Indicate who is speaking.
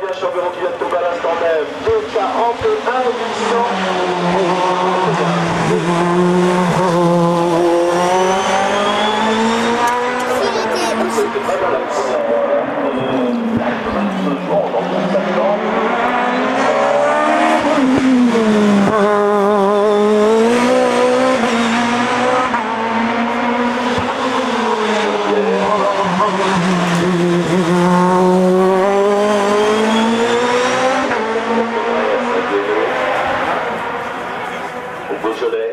Speaker 1: bien champion qui vient de tomber à l'instant même. 2,41 800. মিশরে